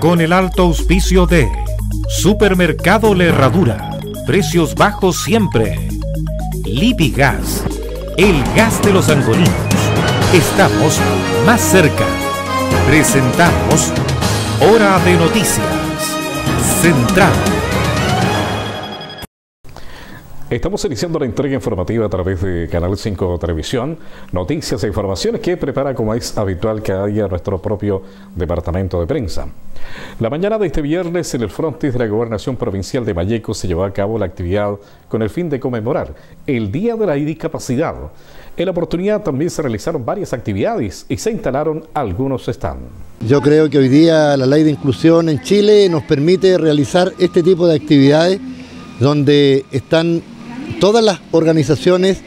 con el alto auspicio de Supermercado La Herradura, precios bajos siempre. Lipigas, el gas de los angolinos. Estamos más cerca. Presentamos Hora de Noticias. Central. Estamos iniciando la entrega informativa a través de Canal 5 Televisión, noticias e informaciones que prepara como es habitual cada día nuestro propio departamento de prensa. La mañana de este viernes en el frontis de la Gobernación Provincial de Malleco se llevó a cabo la actividad con el fin de conmemorar el Día de la Discapacidad. En la oportunidad también se realizaron varias actividades y se instalaron algunos stands. Yo creo que hoy día la ley de inclusión en Chile nos permite realizar este tipo de actividades donde están todas las organizaciones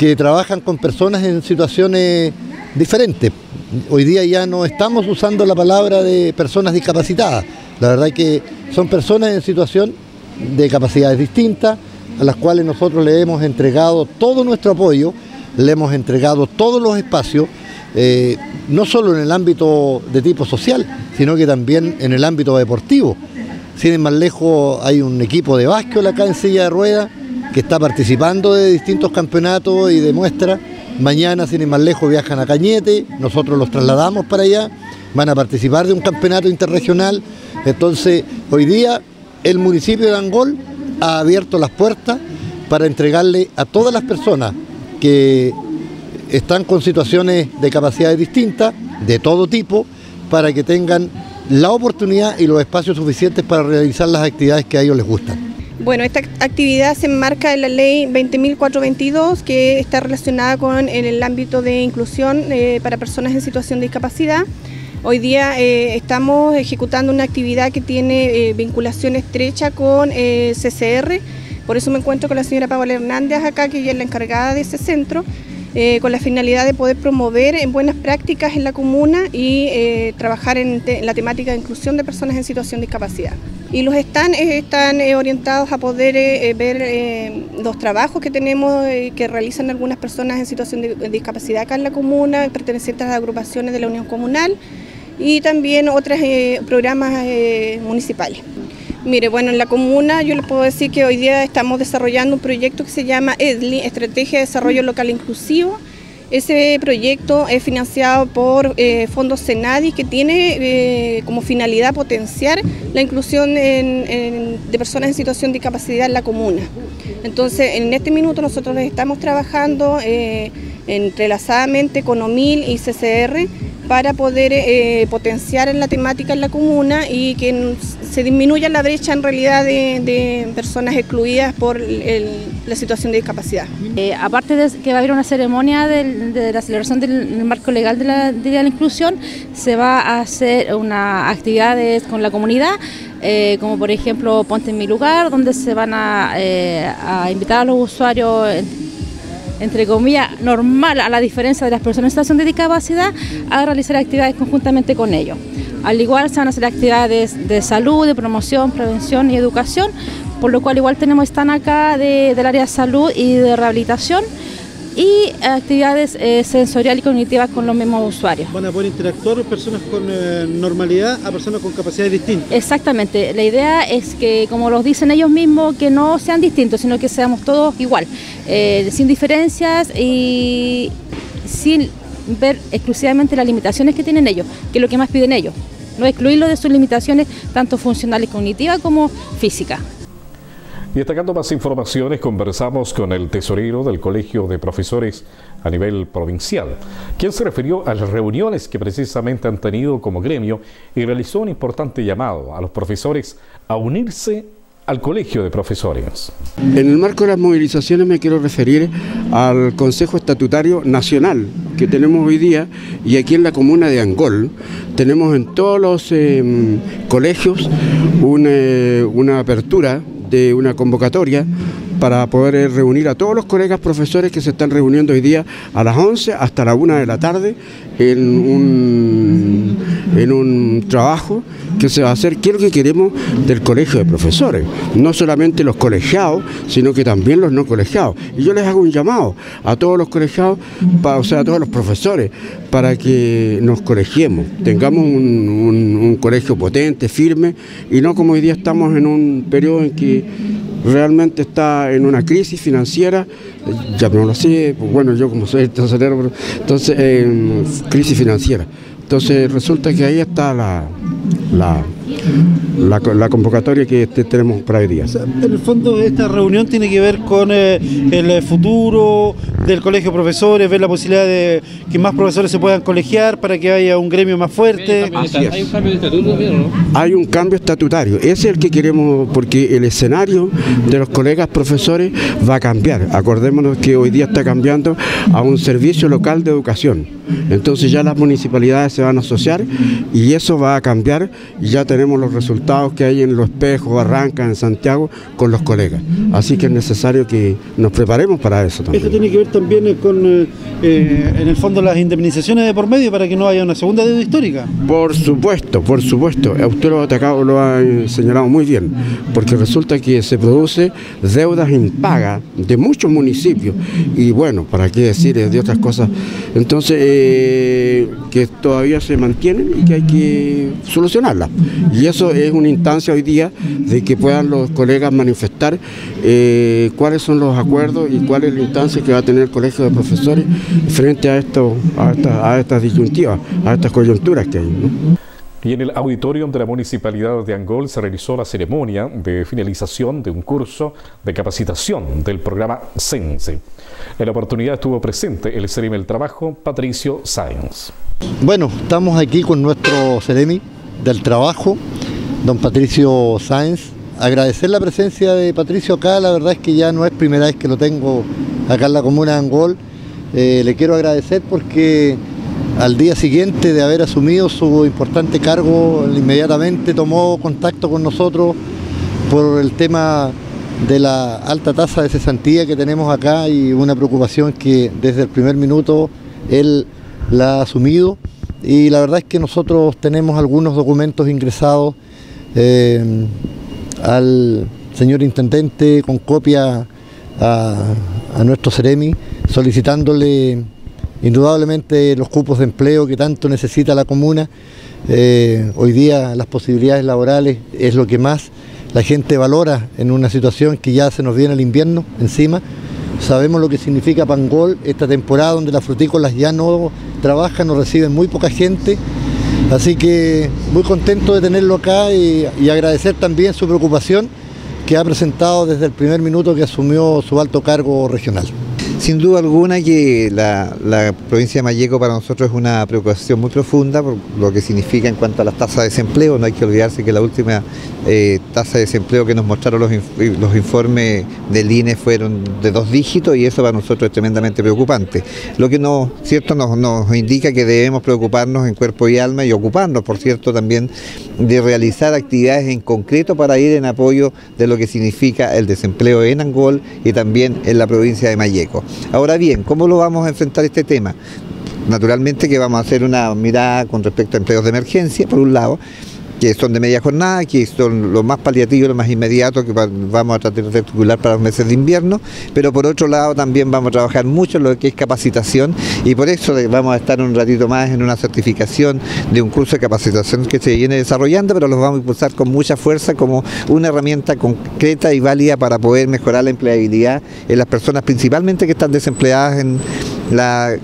que trabajan con personas en situaciones diferentes. Hoy día ya no estamos usando la palabra de personas discapacitadas. La verdad es que son personas en situación de capacidades distintas, a las cuales nosotros le hemos entregado todo nuestro apoyo, le hemos entregado todos los espacios, eh, no solo en el ámbito de tipo social, sino que también en el ámbito deportivo. Sin ir más lejos, hay un equipo de básquetbol acá en silla de ruedas que está participando de distintos campeonatos y de muestras. Mañana, sin ir más lejos, viajan a Cañete, nosotros los trasladamos para allá, van a participar de un campeonato interregional. Entonces, hoy día el municipio de Angol ha abierto las puertas para entregarle a todas las personas que están con situaciones de capacidades distintas, de todo tipo, para que tengan la oportunidad y los espacios suficientes para realizar las actividades que a ellos les gustan. Bueno, esta actividad se enmarca en la ley 20.422 que está relacionada con el ámbito de inclusión eh, para personas en situación de discapacidad. Hoy día eh, estamos ejecutando una actividad que tiene eh, vinculación estrecha con CCR, por eso me encuentro con la señora Paola Hernández acá, que ella es la encargada de ese centro. Con la finalidad de poder promover en buenas prácticas en la comuna y trabajar en, la temática de inclusión de personas en situación de discapacidad. Y los están, están eh, orientados a poder eh, eh, ver los trabajos que tenemos, que realizan algunas personas en situación de discapacidad acá en la comuna, pertenecientes a las agrupaciones de la Unión Comunal y también otros programas municipales. Mire, bueno, en la comuna yo le puedo decir que hoy día estamos desarrollando un proyecto que se llama EDLI, Estrategia de Desarrollo Local Inclusivo, ese proyecto es financiado por eh, fondos Senadi que tiene eh, como finalidad potenciar la inclusión de personas en situación de discapacidad en la comuna. Entonces, en este minuto nosotros estamos trabajando eh, entrelazadamente con OMIL y CCR para poder eh, potenciar en la temática en la comuna y que se disminuya la brecha en realidad de, personas excluidas por la situación de discapacidad. Eh, aparte de que va a haber una ceremonia de, la celebración del marco legal de la, inclusión, se va a hacer unas actividades con la comunidad, eh, como por ejemplo Ponte en mi lugar, donde se van a invitar a los usuarios entre comillas, normal, a la diferencia de las personas en situación de discapacidad, a realizar actividades conjuntamente con ellos. Al igual se van a hacer actividades de salud, de promoción, prevención y educación, por lo cual igual tenemos están acá del área de salud y de rehabilitación y actividades eh, sensoriales y cognitivas con los mismos usuarios. ¿Van a poder interactuar personas con eh, normalidad a personas con capacidades distintas? Exactamente, la idea es que, como los dicen ellos mismos, que no sean distintos, sino que seamos todos igual, eh, sin diferencias y sin ver exclusivamente las limitaciones que tienen ellos, que es lo que más piden ellos, no excluirlo de sus limitaciones tanto funcionales cognitivas como físicas. Y destacando más informaciones, conversamos con el tesorero del Colegio de Profesores a nivel provincial, quien se refirió a las reuniones que precisamente han tenido como gremio y realizó un importante llamado a los profesores a unirse al Colegio de Profesores. En el marco de las movilizaciones me quiero referir al Consejo Estatutario Nacional que tenemos hoy día y aquí en la comuna de Angol tenemos en todos los em, colegios una, una apertura de una convocatoria para poder reunir a todos los colegas profesores que se están reuniendo hoy día a las 11 hasta la 1 de la tarde en un, en un trabajo que se va a hacer, qué es lo que queremos del colegio de profesores, no solamente los colegiados, sino que también los no colegiados. Y yo les hago un llamado a todos los colegiados, o sea, a todos los profesores, para que nos colegiemos, tengamos un, colegio potente, firme, y no como hoy día estamos en un periodo en que realmente está en una crisis financiera, ya no lo sé, pues bueno, yo como soy tesorero, entonces, en crisis financiera. Entonces resulta que ahí está la, la, la, convocatoria que este, tenemos para hoy día. en el fondo esta reunión tiene que ver con eh, el futuro del colegio de profesores, ver la posibilidad de que más profesores se puedan colegiar para que haya un gremio más fuerte. ¿Hay un cambio de estatuto no? Hay un cambio estatutario, ese es el que queremos, porque el escenario de los colegas profesores va a cambiar. Acordémonos que hoy día está cambiando a un servicio local de educación. Entonces ya las municipalidades se van a asociar y eso va a cambiar y ya tenemos los resultados que hay en Los Espejos, Barranca, en Santiago con los colegas. Así que es necesario que nos preparemos para eso también. Esto tiene que ver también con, eh, eh, en el fondo, las indemnizaciones de por medio para que no haya una segunda deuda histórica. Por supuesto, por supuesto. Usted lo ha, lo ha señalado muy bien, porque resulta que se produce deudas impagas de muchos municipios y bueno, para qué decir de otras cosas. Entonces, eh, que todavía se mantienen y que hay que solucionarlas. Y eso es una instancia hoy día de que puedan los colegas manifestar eh, cuáles son los acuerdos y cuál es la instancia que va a tener el colegio de profesores frente a, esto, a, estas disyuntivas, a estas coyunturas que hay. Y en el auditorio de la Municipalidad de Angol se realizó la ceremonia de finalización de un curso de capacitación del programa CENSE. En la oportunidad estuvo presente el CEREMI del Trabajo, Patricio Sáenz. Bueno, estamos aquí con nuestro CEREMI del Trabajo, don Patricio Sáenz. Agradecer la presencia de Patricio acá, la verdad es que ya no es primera vez que lo tengo acá en la comuna de Angol. Eh, le quiero agradecer porque al día siguiente de haber asumido su importante cargo, inmediatamente tomó contacto con nosotros por el tema de la alta tasa de cesantía que tenemos acá y una preocupación que desde el primer minuto él la ha asumido y la verdad es que nosotros tenemos algunos documentos ingresados eh, al señor intendente con copia a, nuestro Ceremi solicitándole Indudablemente los cupos de empleo que tanto necesita la comuna, eh, hoy día las posibilidades laborales es lo que más la gente valora en una situación que ya se nos viene el invierno encima. Sabemos lo que significa Pangol, esta temporada donde las frutícolas ya no trabajan, no reciben muy poca gente. Así que muy contento de tenerlo acá y, y agradecer también su preocupación que ha presentado desde el primer minuto que asumió su alto cargo regional. Sin duda alguna que la, provincia de Mayeco para nosotros es una preocupación muy profunda por lo que significa en cuanto a las tasas de desempleo. No hay que olvidarse que la última eh, tasa de desempleo que nos mostraron los, los, informes del INE fueron de dos dígitos y eso para nosotros es tremendamente preocupante. Lo que nos, cierto, nos, nos indica que debemos preocuparnos en cuerpo y alma y ocuparnos, por cierto, también de realizar actividades en concreto para ir en apoyo de lo que significa el desempleo en Angol y también en la provincia de Mayeco. Ahora bien, ¿cómo lo vamos a enfrentar este tema? Naturalmente que vamos a hacer una mirada con respecto a empleos de emergencia, por un lado, que son de media jornada, que son lo más paliativo, lo más inmediato que vamos a tratar de articular para los meses de invierno, pero por otro lado también vamos a trabajar mucho en lo que es capacitación y por eso vamos a estar un ratito más en una certificación de un curso de capacitación que se viene desarrollando, pero los vamos a impulsar con mucha fuerza como una herramienta concreta y válida para poder mejorar la empleabilidad en las personas principalmente que están desempleadas en la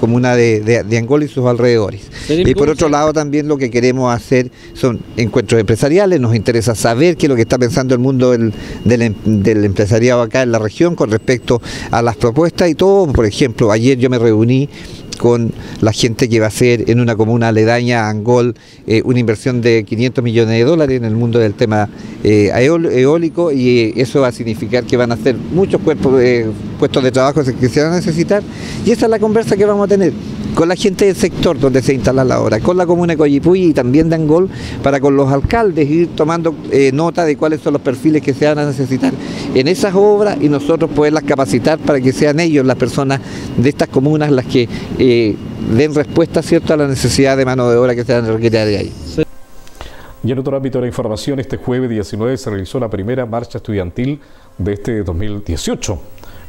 comuna de, de, Angola y sus alrededores. Y por otro lado también lo que queremos hacer son encuentros empresariales, nos interesa saber qué es lo que está pensando el mundo del, del, empresariado acá en la región con respecto a las propuestas y todo. Por ejemplo, ayer yo me reuní con la gente que va a hacer en una comuna aledaña Angol eh, una inversión de 500 millones de dólares en el mundo del tema eh, eólico y eso va a significar que van a hacer muchos cuerpos, eh, puestos de trabajo que se van a necesitar y esa es la conversa que vamos a tener con la gente del sector donde se instala la obra, con la comuna de Coyipuy y también de Angol, para con los alcaldes ir tomando eh, nota de cuáles son los perfiles que se van a necesitar en esas obras y nosotros poderlas capacitar para que sean ellos las personas de estas comunas las que eh, den respuesta ¿cierto? a la necesidad de mano de obra que se van a requerir de ahí. Y en otro ámbito de la información, este jueves 19 se realizó la primera marcha estudiantil de este 2018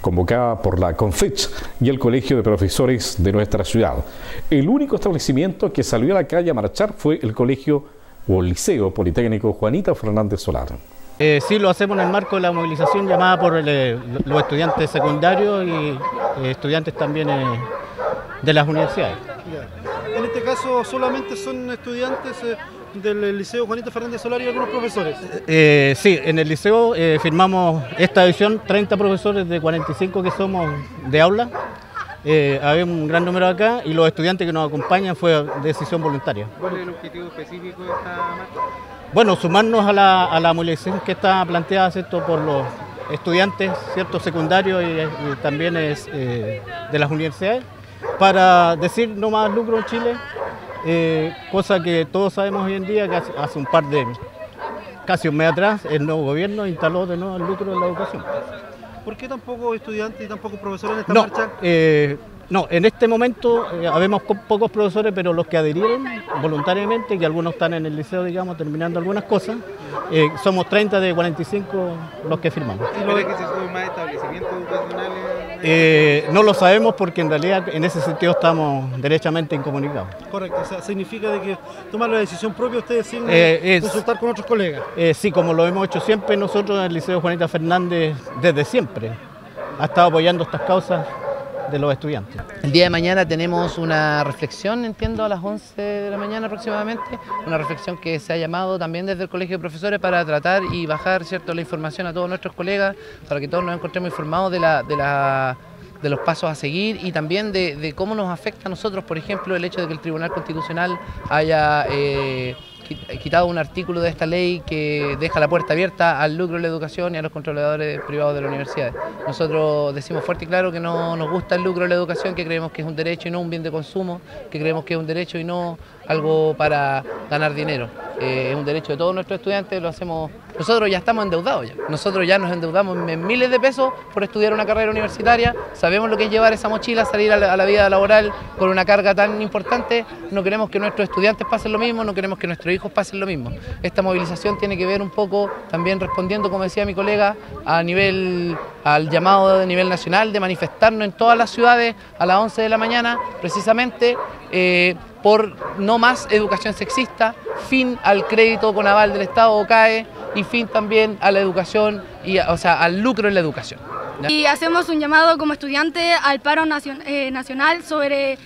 convocada por la CONFECH y el Colegio de Profesores de nuestra ciudad. El único establecimiento que salió a la calle a marchar fue el Colegio o el Liceo Politécnico Juanita Fernández Solar. Eh, sí, lo hacemos en el marco de la movilización llamada por eh, los estudiantes secundarios y eh, estudiantes también de las universidades. En este caso solamente son estudiantes del Liceo Juanito Fernández Solar y algunos profesores. Eh, sí, en el liceo eh, firmamos esta edición 30 profesores de 45 que somos de aula. Eh, había un gran número acá y los estudiantes que nos acompañan fue decisión voluntaria. ¿Cuál es el objetivo específico de esta marcha? Bueno, sumarnos a la, a la movilización que está planteada por los estudiantes cierto, secundarios y, también es, de las universidades para decir no más lucro en Chile, eh, cosa que todos sabemos hoy en día que hace, un par de, casi un mes atrás, el nuevo gobierno instaló de nuevo el lucro en la educación. ¿Por qué tampoco estudiantes y tampoco profesores en esta marcha? Eh, no, en este momento eh, habemos pocos profesores, pero los que adhirieron voluntariamente, que algunos están en el liceo, digamos, terminando algunas cosas, somos 30 de 45 los que firmamos. ¿Y que se más establecimientos educacionales? Eh, no lo sabemos porque en realidad en ese sentido estamos derechamente incomunicados. Correcto, o sea, significa de que tomar la decisión propia ustedes sin eh, consultar con otros colegas. Eh, sí, como lo hemos hecho siempre nosotros en el Liceo Juanita Fernández desde siempre. Ha estado apoyando estas causas de los estudiantes. El día de mañana tenemos una reflexión, entiendo, a las 11 de la mañana aproximadamente, una reflexión que se ha llamado también desde el Colegio de Profesores para tratar y bajar cierto, la información a todos nuestros colegas, para que todos nos encontremos informados de, la, de, la, de los pasos a seguir y también de, cómo nos afecta a nosotros, por ejemplo, el hecho de que el Tribunal Constitucional haya... Eh, quitado un artículo de esta ley que deja la puerta abierta al lucro de la educación y a los controladores privados de la universidad. Nosotros decimos fuerte y claro que no nos gusta el lucro de la educación, que creemos que es un derecho y no un bien de consumo, que creemos que es un derecho y no algo para ganar dinero. Eh, es un derecho de todos nuestros estudiantes, lo hacemos. Nosotros ya estamos endeudados ya. Nosotros ya nos endeudamos en miles de pesos por estudiar una carrera universitaria. Sabemos lo que es llevar esa mochila, salir a la, vida laboral con una carga tan importante. No queremos que nuestros estudiantes pasen lo mismo, no queremos que nuestros hijos pasen lo mismo. Esta movilización tiene que ver un poco también respondiendo, como decía mi colega, a nivel al llamado de nivel nacional de manifestarnos en todas las ciudades a las 11 de la mañana, precisamente. Eh, por no más educación sexista, fin al crédito con aval del Estado CAE y fin también a la educación, y, o sea, al lucro en la educación. Y hacemos un llamado como estudiante al paro eh, nacional sobre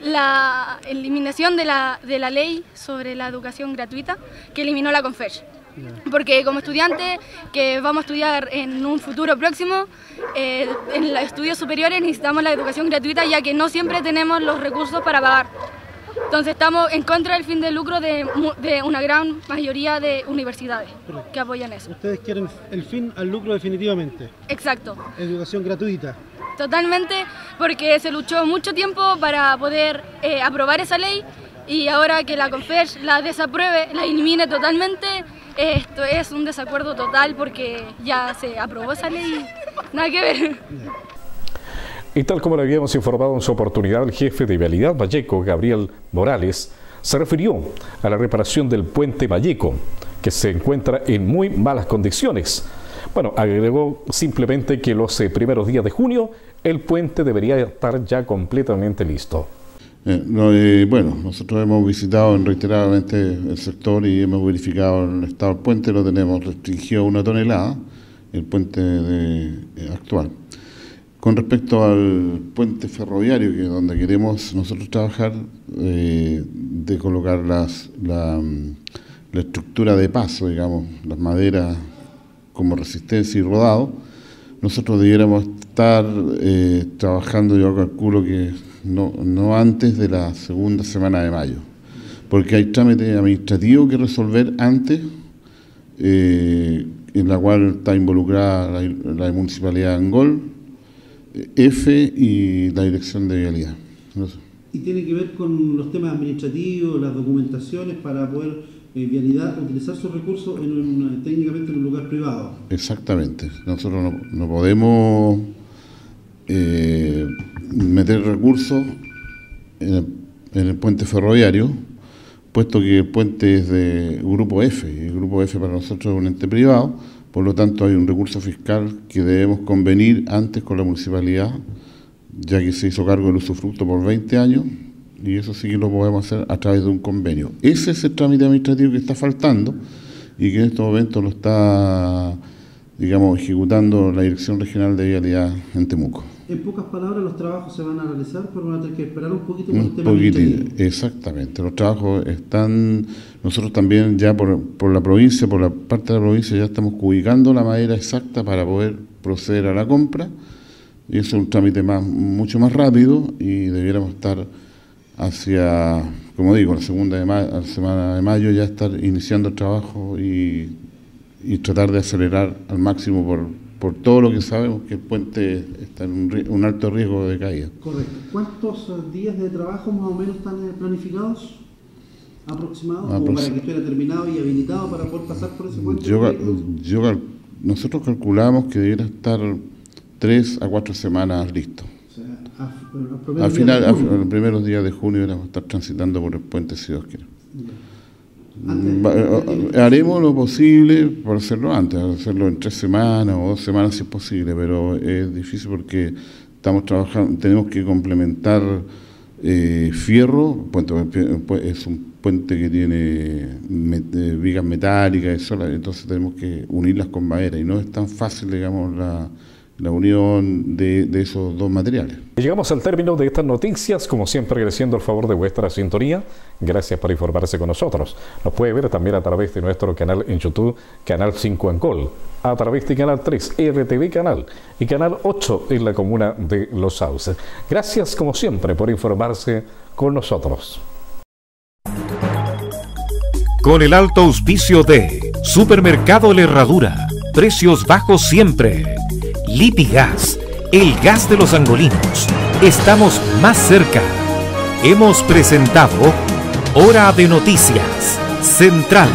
la eliminación de la, de la ley sobre la educación gratuita que eliminó la CONFESH. Porque como estudiante que vamos a estudiar en un futuro próximo, eh, en los estudios superiores necesitamos la educación gratuita ya que no siempre tenemos los recursos para pagar. Entonces estamos en contra del fin de lucro de, una gran mayoría de universidades que apoyan eso. Ustedes quieren el fin al lucro definitivamente. Exacto. Educación gratuita. Totalmente, porque se luchó mucho tiempo para poder eh, aprobar esa ley y ahora que la CONFES la desapruebe, la elimine totalmente, esto es un desacuerdo total porque ya se aprobó esa ley. Nada que ver. Y tal como le habíamos informado en su oportunidad, el jefe de Vialidad Valleco, Gabriel Morales, se refirió a la reparación del puente Valleco, que se encuentra en muy malas condiciones. Bueno, agregó simplemente que los eh, primeros días de junio el puente debería estar ya completamente listo. Eh, eh, bueno, nosotros hemos visitado reiteradamente el sector y hemos verificado el estado del puente, lo tenemos restringido a una tonelada, el puente actual. Con respecto al puente ferroviario, que es donde queremos nosotros trabajar, eh, de colocar las, la, estructura de paso, digamos, las maderas como resistencia y rodado, nosotros debiéramos estar eh, trabajando, yo calculo que no, no antes de la segunda semana de mayo, porque hay trámites administrativos que resolver antes, eh, en la cual está involucrada la municipalidad de Angol, F y la dirección de vialidad. Y tiene que ver con los temas administrativos, las documentaciones para poder eh, vialidad utilizar sus recursos en un, técnicamente en un lugar privado. Exactamente. Nosotros no, no podemos eh, meter recursos en el, en el puente ferroviario, puesto que el puente es de Grupo F, y el Grupo F para nosotros es un ente privado, por lo tanto hay un recurso fiscal que debemos convenir antes con la municipalidad, ya que se hizo cargo del usufructo por 20 años, y eso sí que lo podemos hacer a través de un convenio. Ese es el trámite administrativo que está faltando y que en estos momentos lo está, digamos, ejecutando la Dirección Regional de Vialidad en Temuco. En pocas palabras, los trabajos se van a realizar, pero van a tener que esperar un poquito Un el tema poquitito, exactamente. Los trabajos están, nosotros también ya por, por la provincia, por la parte de la provincia, ya estamos ubicando la madera exacta para poder proceder a la compra. Y es un trámite más, mucho más rápido y debiéramos estar hacia, como digo, la segunda de ma- la semana de mayo ya estar iniciando el trabajo y, y tratar de acelerar al máximo por, por todo lo que sabemos que el puente está en un, un alto riesgo de caída. Correcto. ¿Cuántos eh, días de trabajo más o menos están eh, planificados? ¿Aproximados? Como Aprox- para que estuviera terminado y habilitado para poder pasar por ese puente. Yo, nosotros calculamos que debiera estar tres a cuatro semanas listo. O sea, a- a Al final, a- los primeros días de junio deberíamos estar transitando por el puente si Dios quiere. Haremos lo posible por hacerlo antes, hacerlo en tres semanas o dos semanas si es posible, pero es difícil porque estamos trabajando, tenemos que complementar eh, fierro, puente- pu- es un puente que tiene met- eh, vigas metálicas y sola, entonces tenemos que unirlas con madera y no es tan fácil, digamos, la, la unión de, de esos dos materiales. Llegamos al término de estas noticias, como siempre agradeciendo el favor de vuestra sintonía. Gracias por informarse con nosotros. Nos puede ver también a través de nuestro canal en YouTube, Canal 5 Ancol, a través de Canal 3, RTV Canal y Canal 8 en la comuna de Los Sauces. Gracias como siempre por informarse con nosotros. Con el alto auspicio de Supermercado La Herradura, precios bajos siempre. Lipigas, el gas de los angolinos. Estamos más cerca. Hemos presentado Hora de Noticias, Central.